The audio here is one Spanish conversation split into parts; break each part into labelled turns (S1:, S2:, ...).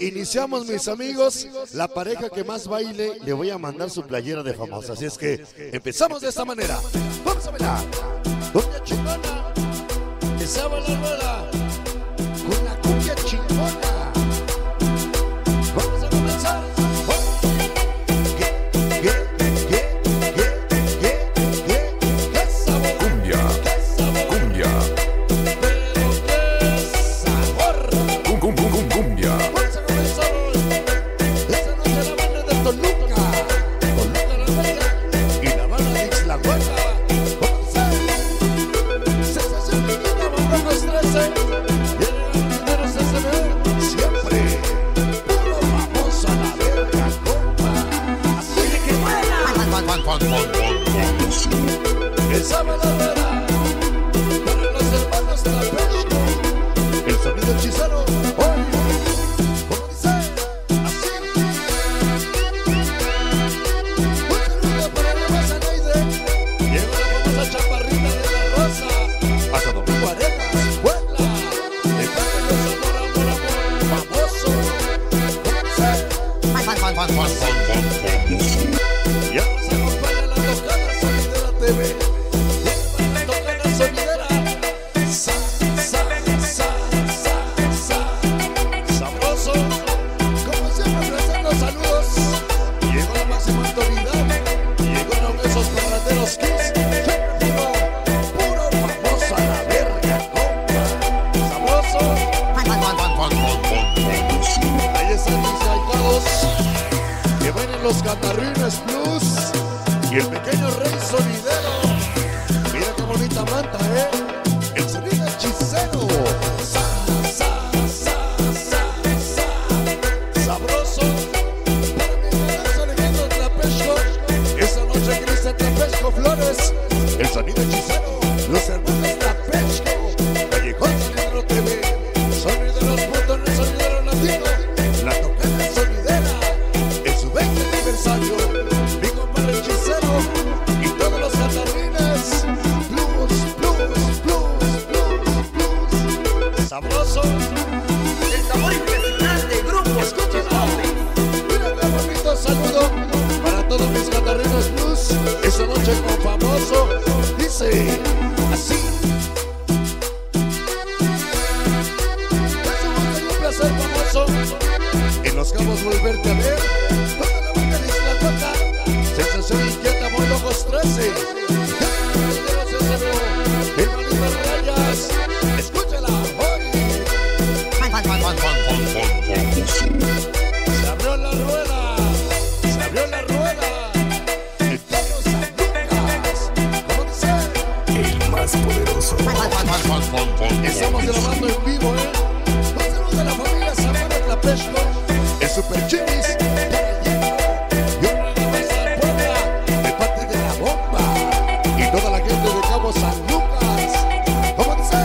S1: Iniciamos, mis amigos. La pareja que más baile, le voy a mandar su playera de famosa. Así es que empezamos de esta manera. Vamos a bailar. Chingona. Que se la. El sábado verá para los hermanos de la pesca. El sonido hechicero. Un saludo para El sonido hechicero. Dice así. Es un gusto y un placer famoso en los cabos volverte a ver. Toda la de sensación inquieta, muy locos 13.
S2: Poderoso.
S1: estamos grabando en vivo, ¿eh? Un saludo de la familia Zamora Tlapesco, el Super Chinis, y una alabanza al Puebla, de parte de la bomba, y toda la gente de Cabo San Lucas, como dice.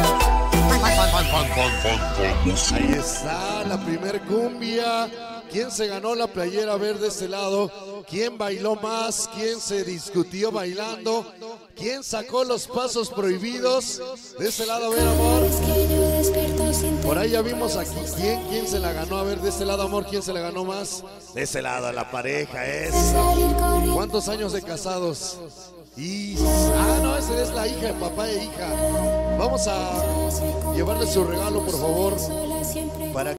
S1: Ahí está la primer cumbia. ¿Quién se ganó la playera verde de este lado? ¿Quién bailó más? ¿Quién se discutió bailando? ¿Quién sacó los pasos prohibidos? De este lado, a ver, amor. Por ahí ya vimos aquí quién, quién se la ganó. A ver, de este lado, amor, ¿quién se la ganó más? De ese lado, la pareja es. ¿Cuántos años de casados? Y... Ah, no, esa es la hija de papá e hija. Vamos a llevarle su regalo, por favor.